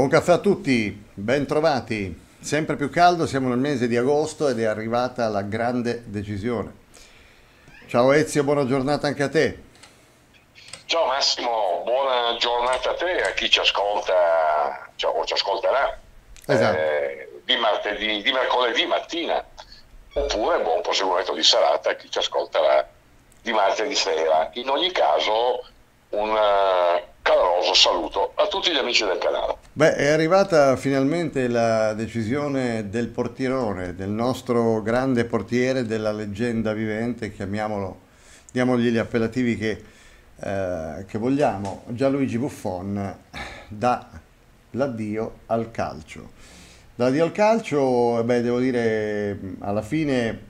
Buon caffè a tutti, ben trovati. Sempre più caldo, siamo nel mese di agosto ed è arrivata la grande decisione. Ciao Ezio, buona giornata anche a te. Ciao Massimo, buona giornata a te e a chi ci ascolta cioè, o ci ascolterà esatto. eh, di, martedì, di mercoledì mattina oppure buon proseguimento di serata a chi ci ascolterà di martedì sera. In ogni caso un caloroso saluto a tutti gli amici del canale. Beh, è arrivata finalmente la decisione del portierone, del nostro grande portiere, della leggenda vivente, chiamiamolo, diamogli gli appellativi che, eh, che vogliamo, Gianluigi Buffon, dà l'addio al calcio. L'addio al calcio, beh, devo dire, alla fine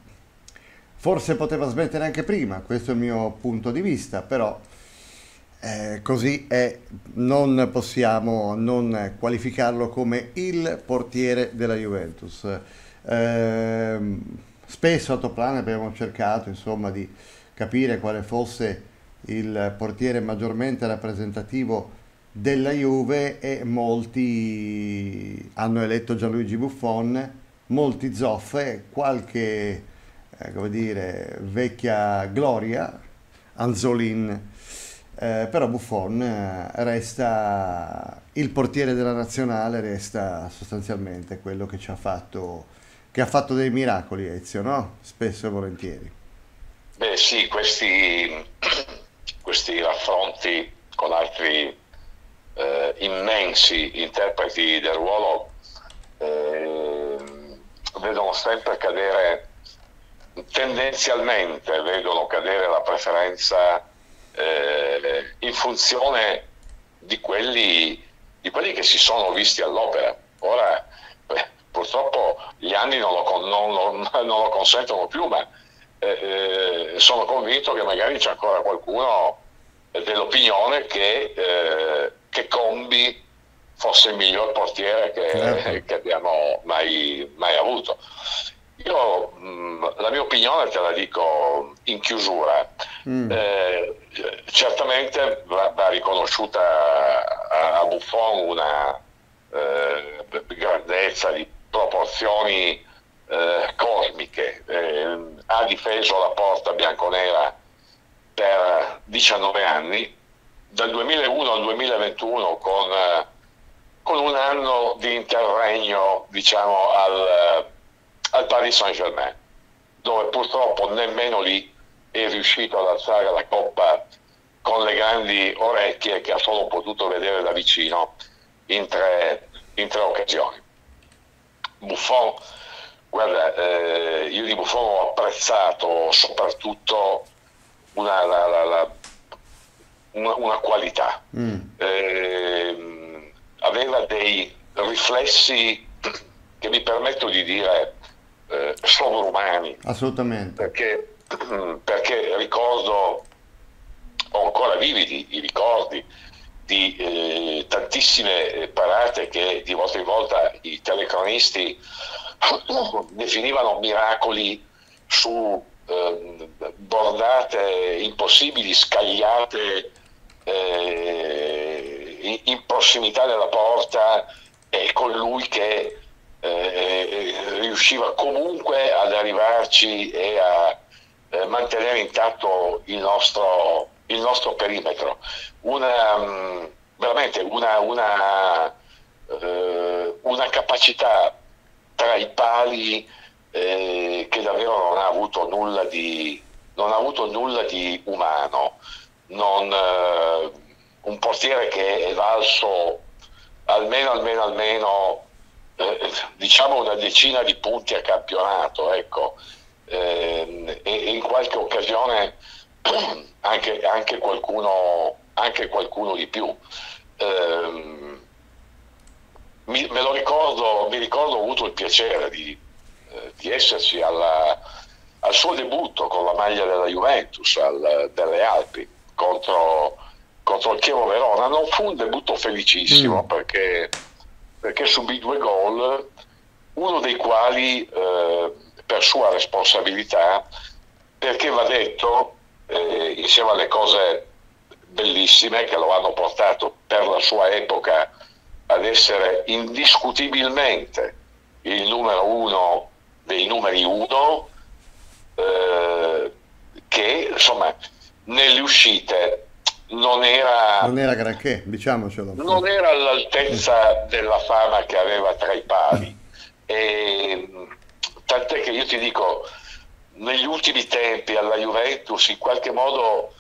forse poteva smettere anche prima, questo è il mio punto di vista, però eh, così è, non possiamo non qualificarlo come il portiere della Juventus. Eh, spesso a Toplane abbiamo cercato insomma, di capire quale fosse il portiere maggiormente rappresentativo della Juve e molti hanno eletto Gianluigi Buffon, molti zoffe, qualche eh, dire, vecchia gloria, Anzolin eh, però Buffon eh, resta il portiere della nazionale, resta sostanzialmente quello che ci ha fatto, che ha fatto dei miracoli Ezio, no? Spesso e volentieri. Beh sì, questi, questi raffronti con altri eh, immensi interpreti del ruolo eh, vedono sempre cadere, tendenzialmente vedono cadere la preferenza eh, in funzione di quelli, di quelli, che si sono visti all'opera. Ora, eh, purtroppo gli anni non lo, non lo, non lo consentono più, ma eh, eh, sono convinto che magari c'è ancora qualcuno dell'opinione che, eh, che Combi fosse il miglior portiere che, certo. che abbiamo mai, mai avuto. Io mh, la mia opinione te la dico in chiusura. Mm. Eh, certamente va, va riconosciuta a, a, Buffon una eh, grandezza di proporzioni eh, cosmiche. Eh, ha difeso la porta bianconera per 19 anni, dal 2001 al 2021 con, eh, con un anno di interregno diciamo, al al Paris Saint-Germain, dove purtroppo nemmeno lì è riuscito ad alzare la coppa con le grandi orecchie che ha solo potuto vedere da vicino in tre, in tre occasioni. Buffon, guarda, eh, io di Buffon ho apprezzato soprattutto una, la, la, la, una, una qualità. Mm. Eh, aveva dei riflessi che mi permetto di dire eh, sovrumani. Assolutamente. Perché, perché, ricordo, ho ancora vividi i ricordi di eh, tantissime parate che di volta in volta i telecronisti definivano miracoli su eh, bordate impossibili, scagliate eh, in, in prossimità della porta e con lui che eh, riusciva comunque ad arrivarci e a eh, mantenere intatto il nostro, il nostro perimetro. Una, um, veramente una, una, eh, una, capacità tra i pali eh, che davvero non ha avuto nulla di, non ha avuto nulla di umano. Non, eh, un portiere che è valso almeno, almeno, almeno eh, diciamo una decina di punti a campionato, ecco, eh, e, in qualche occasione anche, anche, qualcuno, anche qualcuno, di più. Eh, mi, me lo ricordo, mi ricordo, ho avuto il piacere di, eh, di esserci alla, al suo debutto con la maglia della Juventus, al, delle Alpi, contro, contro il Chievo Verona. Non fu un debutto felicissimo mm. perché perché subì due gol, uno dei quali eh, per sua responsabilità, perché va detto, eh, insieme alle cose bellissime che lo hanno portato per la sua epoca ad essere indiscutibilmente il numero uno dei numeri uno, eh, che insomma nelle uscite non era, non era granché, diciamocelo. Non era all'altezza della fama che aveva tra i pali. E, tant'è che io ti dico, negli ultimi tempi alla Juventus in qualche modo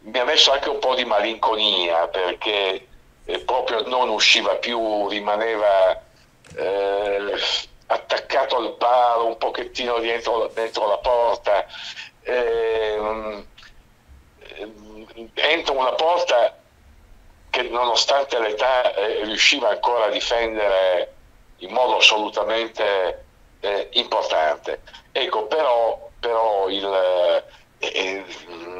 mi ha messo anche un po' di malinconia perché eh, proprio non usciva più, rimaneva eh, attaccato al palo, un pochettino dentro, dentro la porta. Eh, entra una porta che nonostante l'età eh, riusciva ancora a difendere in modo assolutamente eh, importante. Ecco, però, però il, eh, eh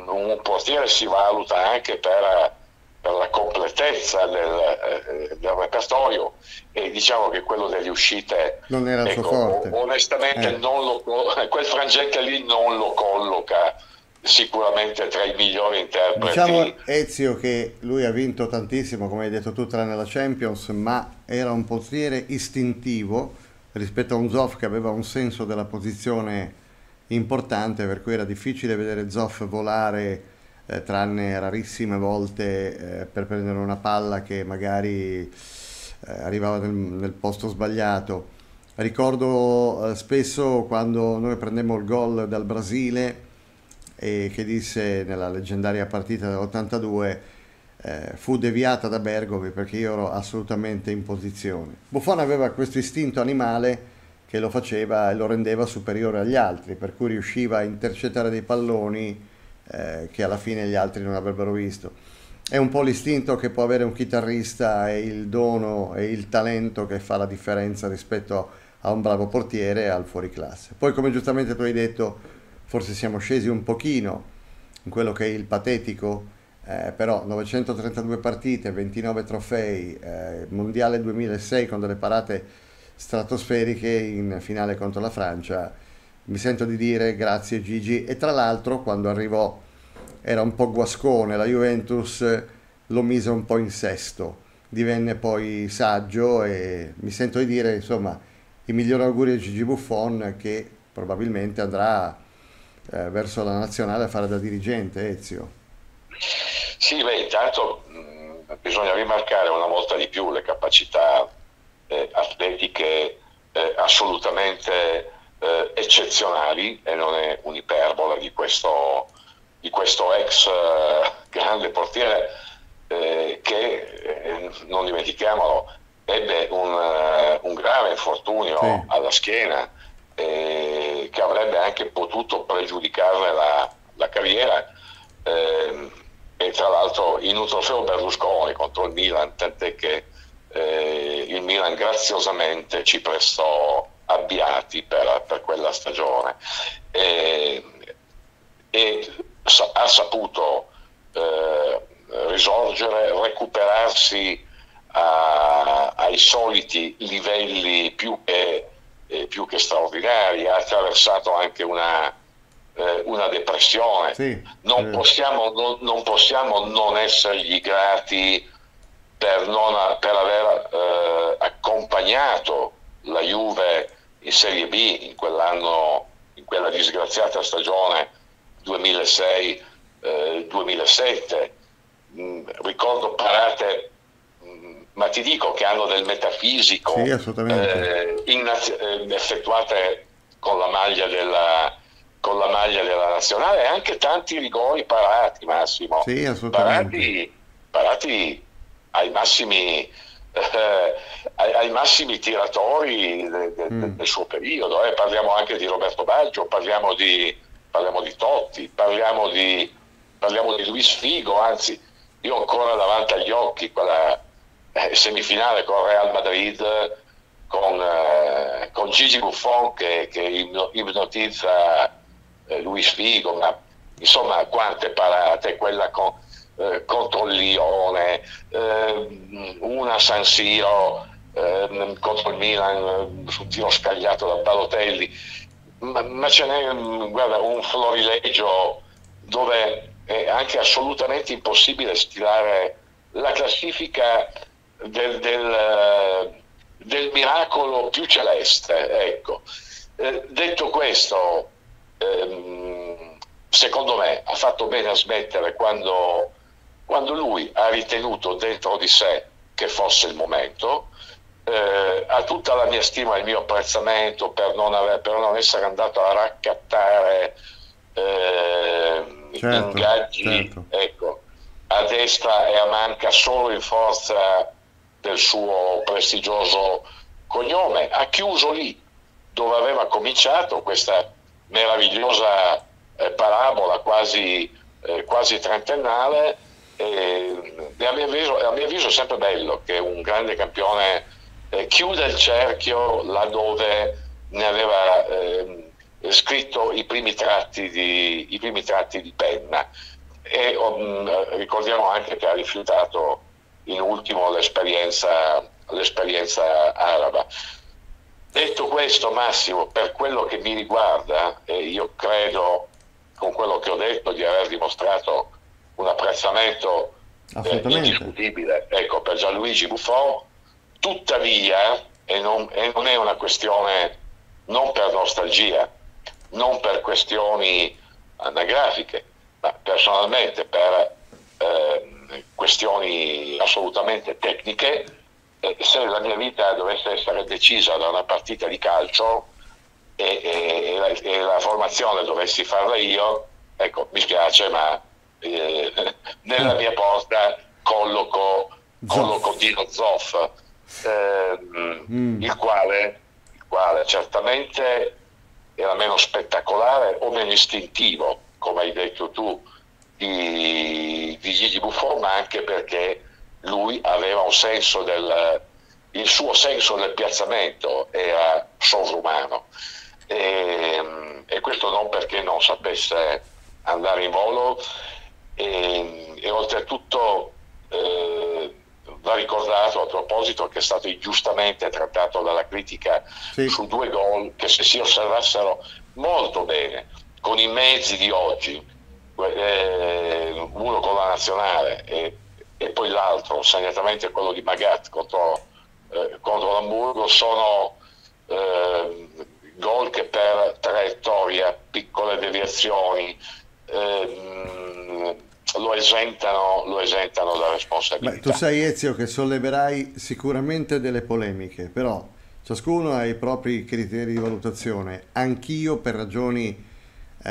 un portiere si valuta anche per, per la completezza del, eh, del, repertorio e diciamo che quello delle uscite non era ecco, forte. onestamente eh. lo, quel frangente lì non lo colloca sicuramente tra i migliori interpreti. Diciamo Ezio che lui ha vinto tantissimo, come hai detto tu, tranne la Champions, ma era un portiere istintivo rispetto a un Zoff che aveva un senso della posizione importante, per cui era difficile vedere Zoff volare eh, tranne rarissime volte eh, per prendere una palla che magari eh, arrivava nel, nel, posto sbagliato. Ricordo eh, spesso quando noi prendemmo il gol dal Brasile e che disse nella leggendaria partita dell'82 eh, fu deviata da Bergovi perché io ero assolutamente in posizione. Buffon aveva questo istinto animale che lo faceva e lo rendeva superiore agli altri, per cui riusciva a intercettare dei palloni eh, che alla fine gli altri non avrebbero visto. È un po' l'istinto che può avere un chitarrista e il dono e il talento che fa la differenza rispetto a un bravo portiere e al fuoriclasse. Poi come giustamente tu hai detto, forse siamo scesi un pochino in quello che è il patetico, eh, però 932 partite, 29 trofei, eh, mondiale 2006 con delle parate stratosferiche in finale contro la Francia, mi sento di dire grazie Gigi. E tra l'altro quando arrivò era un po' guascone, la Juventus lo mise un po' in sesto, divenne poi saggio e mi sento di dire insomma i migliori auguri a Gigi Buffon che probabilmente andrà eh, verso la nazionale a fare da dirigente, Ezio. Sì, beh, intanto mh, bisogna rimarcare una volta di più le capacità eh, atletiche eh, assolutamente eh, eccezionali e non è un'iperbola di questo, di questo ex eh, grande portiere eh, che, non dimentichiamolo, ebbe un, un grave infortunio sì. alla schiena avrebbe anche potuto pregiudicarne la, la carriera. Eh, e tra l'altro in un trofeo Berlusconi contro il Milan, tant'è che eh, il Milan graziosamente ci prestò abbiati per, per quella stagione e, e sa, ha saputo eh, risorgere, recuperarsi a, ai soliti livelli più che più che straordinari, ha attraversato anche una, eh, una depressione. Sì, non, possiamo, non, non, possiamo, non, essergli grati per, non, per aver eh, accompagnato la Juve in Serie B in quell'anno, in quella disgraziata stagione 2006-2007. Eh, mm, ricordo parate ma ti dico che hanno del metafisico sì, eh, in, eh, effettuate con la, maglia della, con la maglia della nazionale e anche tanti rigori parati, Massimo. Sì, parati, parati ai massimi, eh, ai, ai, massimi tiratori de, de, mm. del suo periodo. Eh. Parliamo anche di Roberto Baggio, parliamo di, parliamo di Totti, parliamo di, parliamo di Luis Figo, anzi io ho ancora davanti agli occhi quella semifinale con Real Madrid, con, eh, con Gigi Buffon che, che ipnotizza eh, Luis Figo, ma insomma quante parate, quella con, eh, contro il Lione, eh, una San Siro ehm, contro il Milan su tiro scagliato da Balotelli, ma, ma ce n'è guarda, un florileggio dove è anche assolutamente impossibile stilare la classifica del, del, del, miracolo più celeste. Ecco. Eh, detto questo, ehm, secondo me ha fatto bene a smettere quando, quando lui ha ritenuto dentro di sé che fosse il momento, eh, ha tutta la mia stima e il mio apprezzamento per non, aver, per non essere andato a raccattare eh, certo, ingaggi certo. Ecco, a destra e a manca solo in forza del suo prestigioso cognome. Ha chiuso lì dove aveva cominciato questa meravigliosa eh, parabola quasi, eh, quasi trentennale. E, a, mio avviso, a mio avviso è sempre bello che un grande campione eh, chiuda il cerchio laddove ne aveva eh, scritto i primi tratti di, i primi tratti di penna e um, ricordiamo anche che ha rifiutato in ultimo l'esperienza, l'esperienza araba. Detto questo, Massimo, per quello che mi riguarda, eh, io credo, con quello che ho detto, di aver dimostrato un apprezzamento eh, indiscutibile ecco, per Gianluigi Buffon, tuttavia, e non, e non è una questione non per nostalgia, non per questioni anagrafiche, ma personalmente per eh, questioni assolutamente tecniche, eh, se la mia vita dovesse essere decisa da una partita di calcio e, e, e, la, e la, formazione dovessi farla io, ecco, mi spiace, ma eh, nella mia porta colloco, colloco Dino Zoff, ehm, mm. il, quale, il quale certamente era meno spettacolare o meno istintivo, come hai detto tu, di, di Gigi Buffon, ma anche perché lui aveva un senso del, il suo senso del piazzamento era sovrumano e, e questo non perché non sapesse andare in volo e, e oltretutto eh, va ricordato a proposito che è stato ingiustamente trattato dalla critica sì. su due gol che se si osservassero molto bene con i mezzi di oggi, eh, uno con la nazionale e, e, poi l'altro, segnatamente quello di Magat contro, eh, contro l'Hamburgo, sono eh, gol che per traiettoria, piccole deviazioni, ehm, lo esentano, lo esentano da responsabilità. Beh, tu sai Ezio che solleverai sicuramente delle polemiche, però ciascuno ha i propri criteri di valutazione. Anch'io per ragioni eh,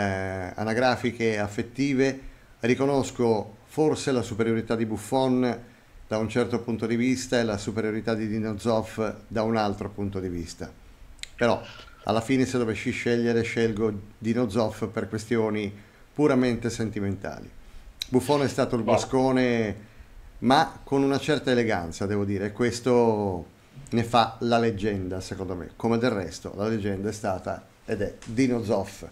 anagrafiche affettive riconosco forse la superiorità di Buffon da un certo punto di vista e la superiorità di Dino Zoff da un altro punto di vista. Però alla fine se dovessi scegliere scelgo Dino Zoff per questioni puramente sentimentali. Buffone è stato il Boscone, ma con una certa eleganza, devo dire, questo ne fa la leggenda, secondo me. Come del resto, la leggenda è stata ed è Dino Zoff.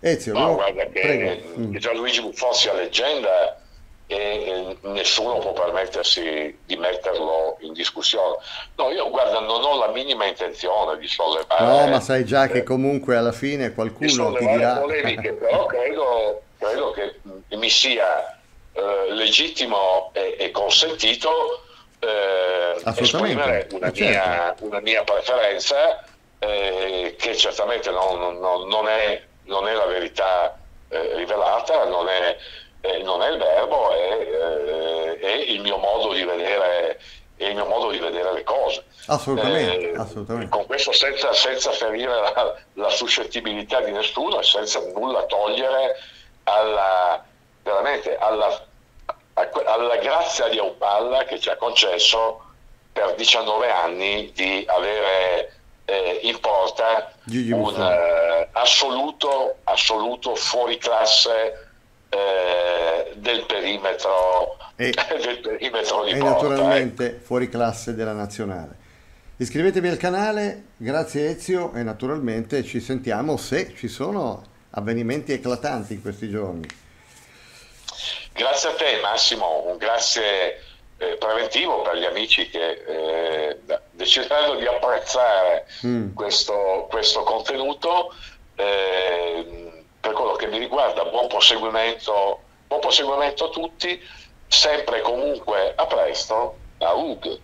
Ezio, no, no? guarda che, che mm. Gianluigi Buffon sia leggenda e nessuno può permettersi di metterlo in discussione. No, io guarda, non ho la minima intenzione di sollevare. No, ma sai già che comunque alla fine qualcuno ti dirà. polemiche, però credo, credo che mi sia eh, legittimo e, e consentito eh, esprimere una, eh, mia, certo. una, mia, preferenza eh, che certamente non, non, non, è, non, è, la verità eh, rivelata, non è, eh, non è, il verbo, è, è, il mio modo di vedere, il mio modo di vedere le cose. Assolutamente, assolutamente. Con questo senza, senza ferire la, la suscettibilità di nessuno e senza nulla togliere alla veramente alla, alla grazia di Opalla che ci ha concesso per 19 anni di avere eh, in porta un eh, assoluto, assoluto fuoriclasse eh, del perimetro, e, del perimetro di e porta. naturalmente eh. fuori classe della nazionale. Iscrivetevi al canale, grazie Ezio e naturalmente ci sentiamo se ci sono avvenimenti eclatanti in questi giorni. Grazie a te Massimo, un grazie eh, preventivo per gli amici che eh, decideranno di apprezzare mm. questo, questo, contenuto. Eh, per quello che mi riguarda, buon proseguimento, buon proseguimento a tutti, sempre e comunque a presto, a UG.